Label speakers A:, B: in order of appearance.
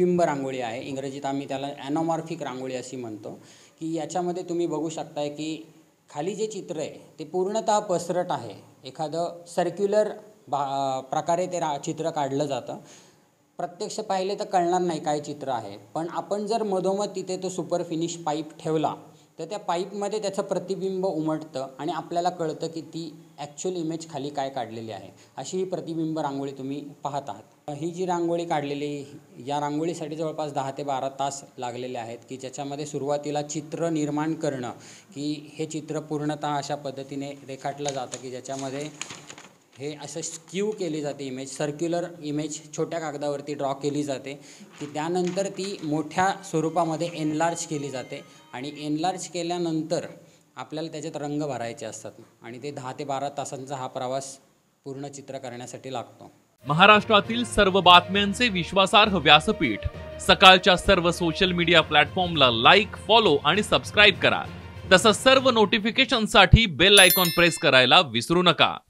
A: बिंब रांगोळी आहे. इंग्रजीत आम्ही त्याला ॲनॉमॉर्फिक रांगोळी अशी म्हणतो. की याच्यामध्ये तुम्ही बघू शकताय की खाली जे चित्र आहे ते पूर्णतः पसरट आहे. एखादं सर्क्युलर भा प्रकारे ते रा चित्र काढलं जातं. प्रत्यक्ष पाहिले तर कळणार नाही काय चित्र आहे. पण आपण जर मधोमध तिथे तो सुपर फिनिश पाईप ठेवला तर त्या पाईपमध्ये त्याचं प्रतिबिंब उमटतं आणि आपल्याला कळतं की ती ॲक्च्युअल इमेज खाली काय काढलेली आहे. अशी ही प्रतिबिंब रांगोळी तुम्ही पाहत आहात. ही जी रांगोळी काढलेली या रांगोळीसाठी जवळपास दहा ते बारा तास लागलेले आहेत की ज्याच्यामध्ये सुरुवातीला चित्र निर्माण करणं की हे चित्र पूर्णतः अशा पद्धतीने रेखाटलं जातं की ज्याच्यामध्ये हे असं स्क्यू केली जाते इमेज सर्क्युलर इमेज छोट्या कागदावरती ड्रॉ केली जाते की त्यानंतर ती मोठ्या स्वरूपामध्ये एनलार्ज केली जाते आणि एनलार्ज केल्यानंतर आपल्याला त्याच्यात रंग भरायचे असतात आणि ते दहा ते बारा तासांचा हा प्रवास पूर्ण चित्र करण्यासाठी लागतो.
B: महाराष्ट्रातील सर्व बातम्यांचे विश्वासार्ह व्यासपीठ सकाळच्या सर्व सोशल मीडिया प्लॅटफॉर्मला लाईक फॉलो आणि सबस्क्राईब करा. तसंच सर्व नोटिफिकेशनसाठी बेल आयकॉन प्रेस करायला विसरू नका.